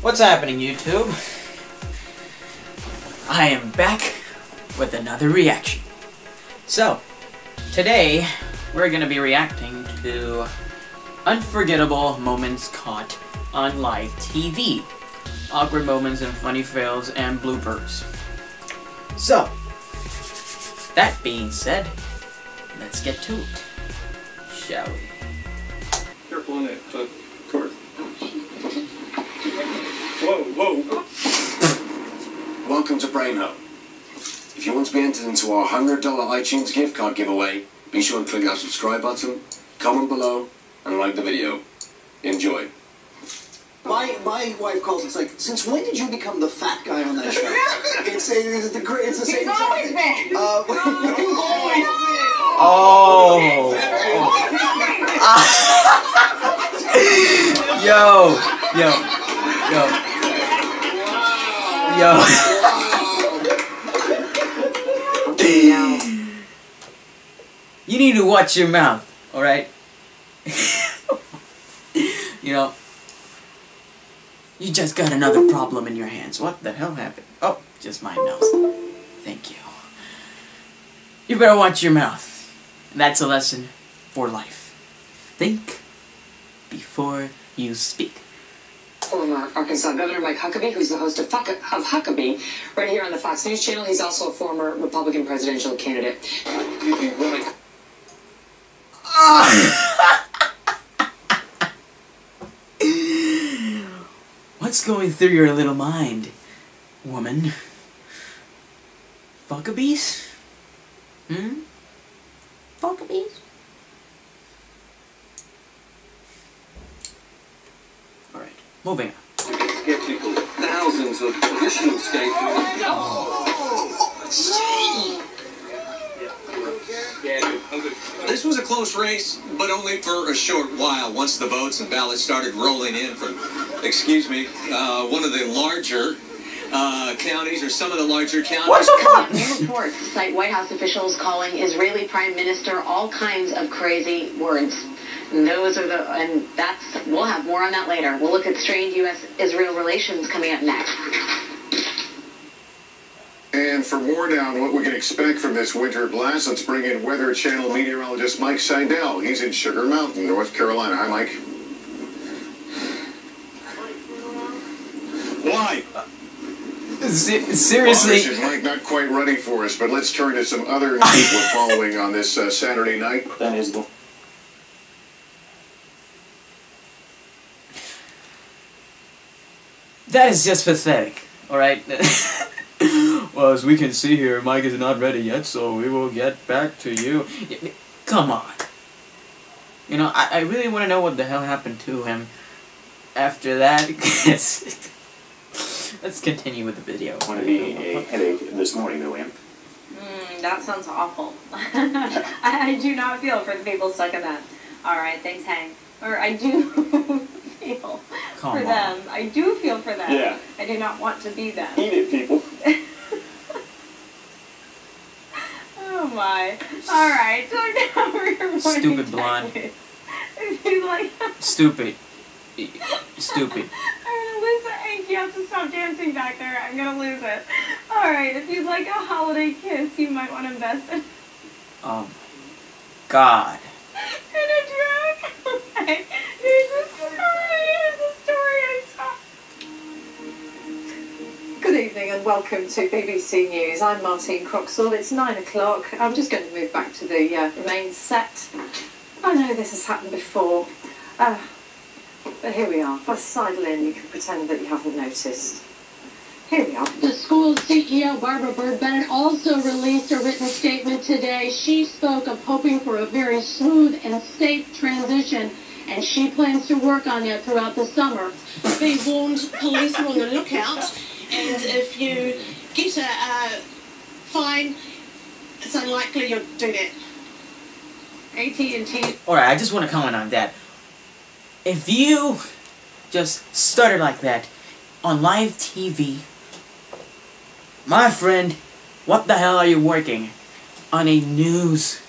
What's happening, YouTube? I am back with another reaction. So, today we're gonna be reacting to unforgettable moments caught on live TV. Awkward moments and funny fails and bloopers. So, that being said, let's get to it. Shall we? Careful on that uh, cord. Whoa, whoa. Welcome to Brain Hub. If you want to be entered into our $100 iTunes gift card giveaway, be sure to click that subscribe button, comment below, and like the video. Enjoy. My my wife calls. It's like, since when did you become the fat guy on that show? it's it's the it's the same. He's always been. Uh, Oh! yo! Yo! Yo! Yo! you need to watch your mouth, alright? you know, you just got another problem in your hands. What the hell happened? Oh, just my nose. Thank you. You better watch your mouth. That's a lesson for life. Think before you speak. Former Arkansas Governor Mike Huckabee, who's the host of, Fuck- of Huckabee, right here on the Fox News channel. He's also a former Republican presidential candidate. What's going through your little mind, woman? Fuckabees? Hmm? Fuckabees? Alright, moving on. Skeptical. Thousands of additional skateboarders. Yeah, dude. I'm good. This was a close race, but only for a short while. Once the votes and ballots started rolling in from, excuse me, uh, one of the larger uh, counties or some of the larger counties. What the fuck? New reports cite White House officials calling Israeli Prime Minister all kinds of crazy words. And those are the, and that's, we'll have more on that later. We'll look at strained U.S.-Israel relations coming up next. And for more now on what we can expect from this winter blast, let's bring in Weather Channel meteorologist Mike Seidel. He's in Sugar Mountain, North Carolina. Hi, Mike. Why? Se- seriously, Well, is Mike not quite ready for us, but let's turn to some other news we're following on this uh, Saturday night. That is the. that is just pathetic, alright? well, as we can see here, Mike is not ready yet, so we will get back to you. Come on. You know, I, I really want to know what the hell happened to him after that. Let's- Let's continue with the video. going to be a headache this morning, though, Em. Mm, that sounds awful. I, I do not feel for the people stuck in that. All right, thanks, Hank. Or I do feel Come for on. them. I do feel for them. Yeah. I do not want to be them. Eat it, people. Oh my. All right, so now we're Stupid blonde. jackets. If you like, Stupid. Stupid. I'm gonna lose it. Hank, you have to stop dancing back there. I'm gonna lose it. All right, if you'd like a holiday kiss, you might want to invest in Oh my god. in a drug. Okay. There's a story. There's a story I saw. Good evening and welcome to BBC News. I'm Martine Croxall. It's nine o'clock. I'm just going to move back to the uh, main set. I know this has happened before, uh, but here we are. If I sidle in, you can pretend that you haven't noticed. Here we are. The school's CEO, Barbara Byrd-Bennett, also released a written statement today. She spoke of hoping for a very smooth and safe transition, and she plans to work on that throughout the summer. Be warned, police are on the lookout, and if you get a uh, fine, it's unlikely you'll do that. AT&T Alright, I just want to comment on that. If you just stutter like that on live TV, my friend, what the hell are you working on a news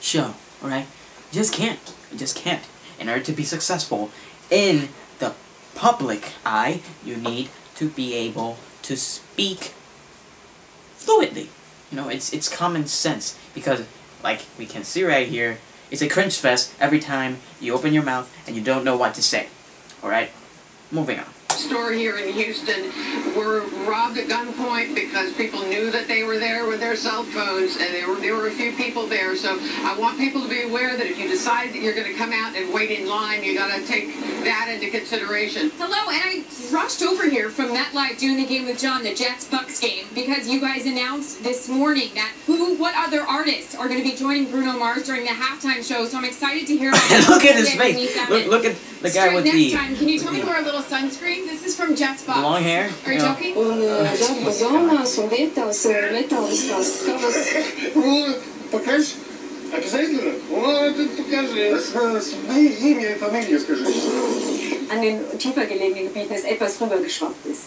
show. Alright? Just can't. Just can't. In order to be successful in the public eye, you need to be able to speak fluently. You know, it's it's common sense because like we can see right here, it's a cringe fest every time you open your mouth and you don't know what to say. Alright? Moving on. store here in Houston were robbed at gunpoint because people knew that they were there with their cell phones, and there were there were a few people there. So I want people to be aware that if you decide that you're going to come out and wait in line, you got to take that into consideration. Hello, and I rushed over here from MetLife doing the game with John, the Jets Bucks game, because you guys announced this morning that who, what other artists are going to be joining Bruno Mars during the halftime show. So I'm excited to hear about. look at his face. Look, look at the guy straight with next the time, can you tell me where a little sunscreen? This is from Jets Bucks. long hair. Are you Yeah. joking? Żadna zona, Soweta, Metal Покажь. Обязательно? Вот, покажи. Имя и фамилию скажи. an den tiefer gelegenen Gebieten es etwas rübergeschwappt ist.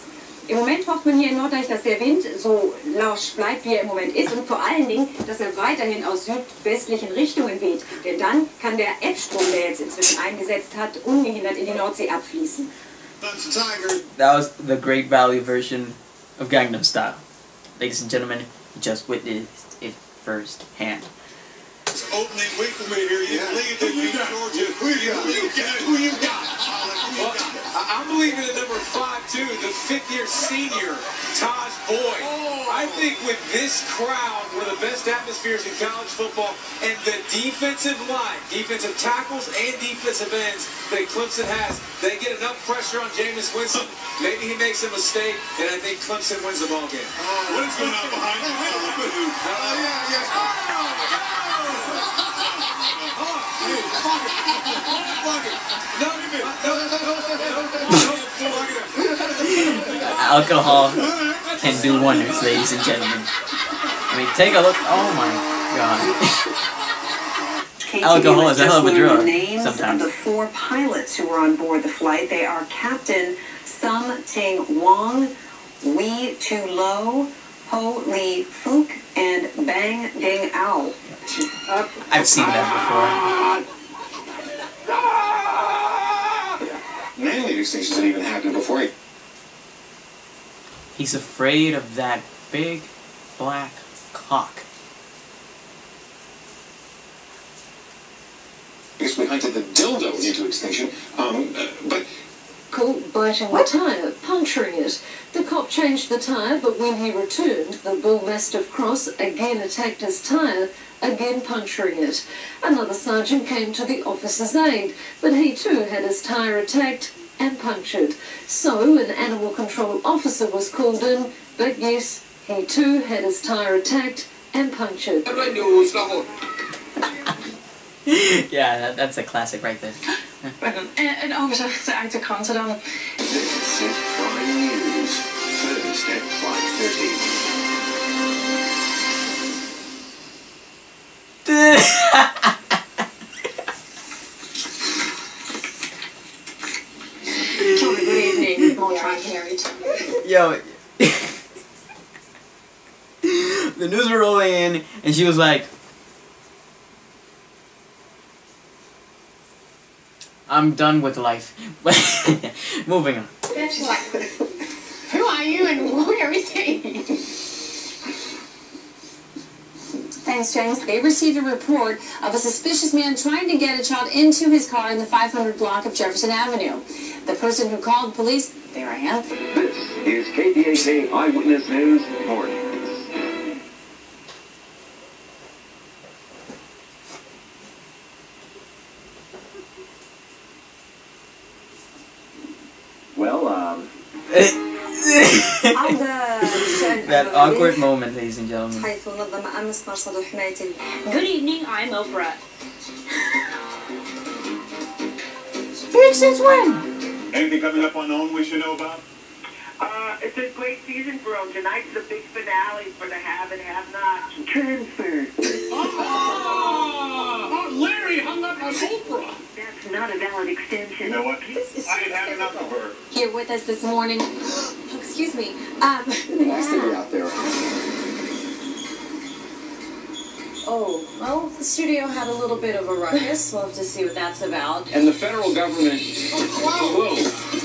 Im Moment hofft man hier in Norddeich, dass der Wind so lausch bleibt, wie er im Moment ist und vor allen Dingen, dass er weiterhin aus südwestlichen Richtungen weht. Denn dann kann der F-Strom, der jetzt inzwischen eingesetzt hat, ungehindert in die Nordsee abfließen. That was the Great Value version of Gangnam Style. Ladies and gentlemen, you just witnessed it firsthand. It's opening week for me here. You lead the Georgia. Who you got? Who you got? Who you got? Well, I- I'm believing in number five too, the fifth-year senior Tajh Boyd. Oh. I think with this crowd, one of the best atmospheres in college football, and the defensive line, defensive tackles and defensive ends that Clemson has, they get enough pressure on Jameis Winston. Maybe he makes a mistake, and I think Clemson wins the ball game. Oh, What is going on behind you? Oh, yeah, yeah. Uh, Alcohol can do wonders, ladies and gentlemen. I mean, take a look. Oh my god. Alcohol is a hell of a drug the names sometimes. of the four pilots who were on board the flight. They are Captain Sum Ting Wong, Wee Tu Lo, Ho Lee Fook, and Bang Ding Ao. I've seen that Many of these things didn't even happen before he. He's afraid of that big black cock. Because we hunted the dildo into extinction. Um, uh, but Caught biting the tyre, puncturing it. The cop changed the tyre, but when he returned, the bull mastiff cross again attacked his tyre, again puncturing it. Another sergeant came to the officer's aid, but he too had his tyre attacked and punctured. So an animal control officer was called in, but yes, he too had his tyre attacked and punctured. yeah, that, that's a classic right there. En, en overzicht uit de kranten dan. This is Prime News. First at 5.30. Tommy, good evening. More tri-carried. Yo. the news were rolling in, and she was like, I'm done with life. Moving on. She's like, who are you and where is he? Thanks, James. They received a report of a suspicious man trying to get a child into his car in the 500 block of Jefferson Avenue. The person who called the police, there I am. This is KPAK Eyewitness News Morning. Well, um, that awkward moment, ladies and gentlemen. حيث نظم أمس مرصد حماية Good evening, I'm Oprah. Bitch, since when? Anything coming up unknown we should know about? Uh, it's a great season for them. Tonight's the big finale for the have and have not. Transfer. Oh, Larry hung up on Oprah. That's not a valid extension. You know what? I ain't had enough of her. Here with us this morning. Excuse me. Um, nice to be out there. Oh, well, the studio had a little bit of a ruckus. We'll have to see what that's about. And the federal government. Whoa.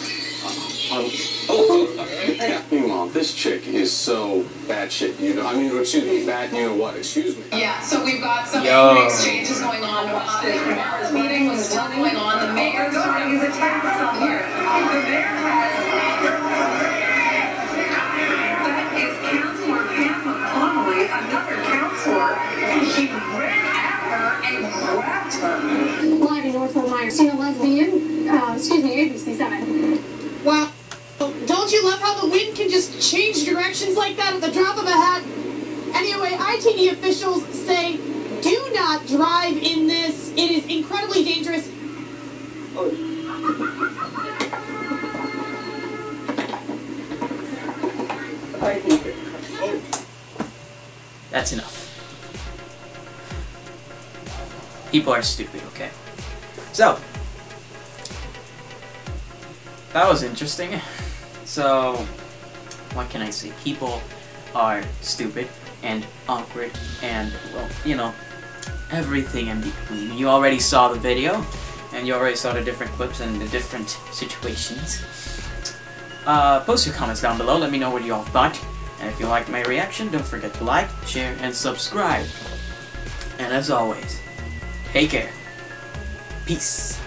Um, oh, Meanwhile, this chick is so bad shit, you know. I mean, excuse me, bad you know what, excuse me. Yeah, so we've got some Yo. exchanges going on. Uh, the meeting was still going on. The mayor's trying to attack some here. The mayor has. Live in Northville Myers, seen a lesbian, uh, excuse me, ABC 7. Wow. Don't you love how the wind can just change directions like that at the drop of a hat? Anyway, ITD officials say do not drive in this. It is incredibly dangerous. That's enough. People are stupid, okay? So, that was interesting. So, what can I say? People are stupid and awkward and, well, you know, everything in between. You already saw the video, and you already saw the different clips and the different situations. Uh, post your comments down below, let me know what you all thought. And if you liked my reaction, don't forget to like, share, and subscribe. And as always, take care. Peace.